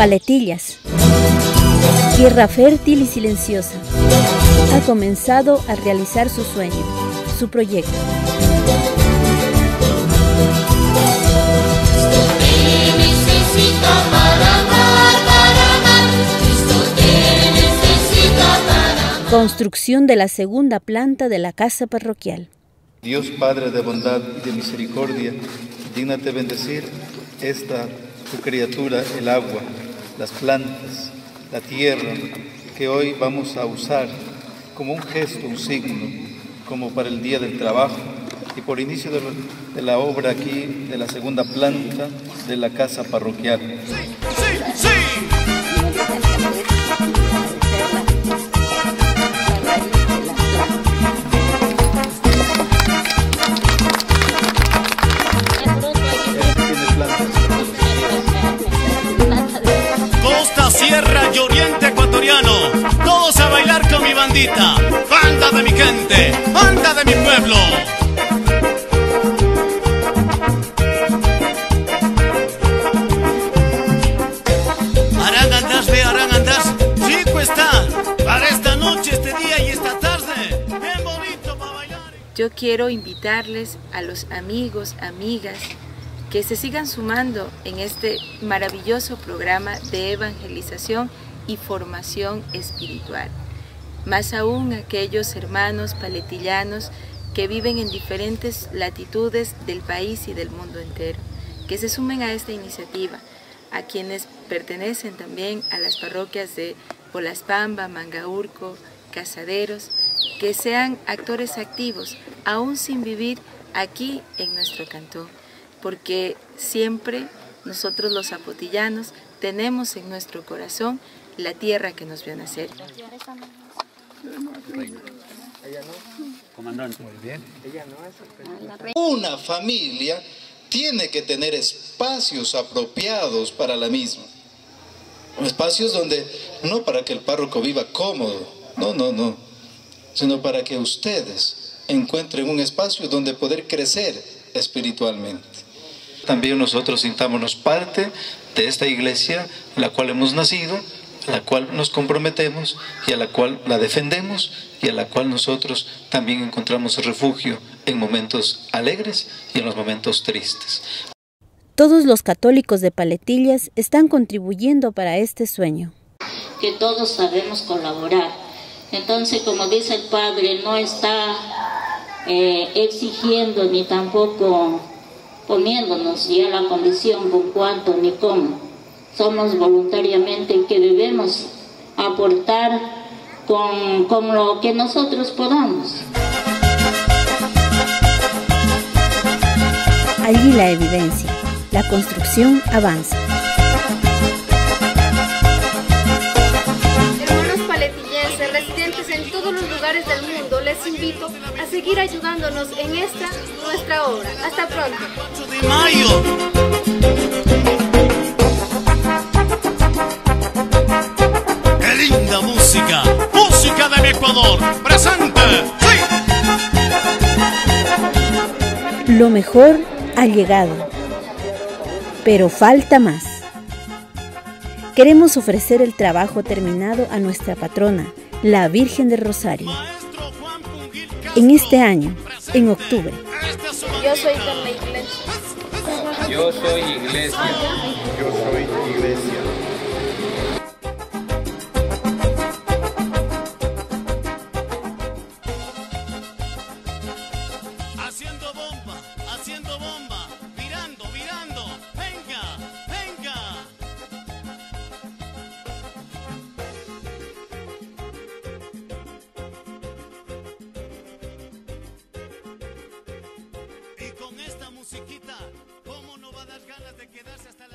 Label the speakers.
Speaker 1: Paletillas, tierra fértil y silenciosa, ha comenzado a realizar su sueño, su proyecto. Construcción de la segunda planta de la casa parroquial.
Speaker 2: Dios Padre de bondad y de misericordia, dignate bendecir esta tu criatura, el agua, las plantas, la tierra, que hoy vamos a usar como un gesto, un signo, como para el día del trabajo y por inicio de la obra aquí de la segunda planta de la casa parroquial. ¡Sí, sí!
Speaker 3: Sierra y Oriente Ecuatoriano. Todos a bailar con mi bandita. Banda de mi gente, banda de mi pueblo. Arangandas de Arangandas, chico está. Para esta noche, este día y esta tarde. Bien bonito para bailar.
Speaker 4: Yo quiero invitarles a los amigos, amigas, que se sigan sumando en este maravilloso programa de evangelización y formación espiritual. Más aún aquellos hermanos paletillanos que viven en diferentes latitudes del país y del mundo entero, que se sumen a esta iniciativa, a quienes pertenecen también a las parroquias de Polaspamba, Mangaurco, Casaderos, que sean actores activos, aún sin vivir aquí en nuestro cantón porque siempre nosotros los zapotillanos tenemos en nuestro corazón la tierra que nos vio nacer.
Speaker 2: Una familia tiene que tener espacios apropiados para la misma. Espacios donde, no para que el párroco viva cómodo, no, no, no, sino para que ustedes encuentren un espacio donde poder crecer espiritualmente también nosotros sintámonos parte de esta iglesia en la cual hemos nacido, a la cual nos comprometemos y a la cual la defendemos y a la cual nosotros también encontramos refugio en momentos alegres y en los momentos tristes.
Speaker 1: Todos los católicos de Paletillas están contribuyendo para este sueño.
Speaker 5: Que todos sabemos colaborar. Entonces, como dice el Padre, no está eh, exigiendo ni tampoco poniéndonos ya la condición con cuánto ni cómo. Somos voluntariamente que debemos aportar con, con lo que nosotros podamos.
Speaker 1: Allí la evidencia, la construcción avanza.
Speaker 6: Lugares del mundo, les invito a seguir ayudándonos en esta nuestra obra. Hasta pronto.
Speaker 3: ¡Qué linda música! ¡Música de mi Ecuador! ¡Presente!
Speaker 1: ¡Sí! Lo mejor ha llegado, pero falta más. Queremos ofrecer el trabajo terminado a nuestra patrona, la Virgen del Rosario. En este año, en octubre.
Speaker 6: Yo soy la Iglesia.
Speaker 7: Yo soy Iglesia.
Speaker 2: Yo soy Iglesia.
Speaker 3: Con esta musiquita, ¿cómo no va a dar ganas de quedarse hasta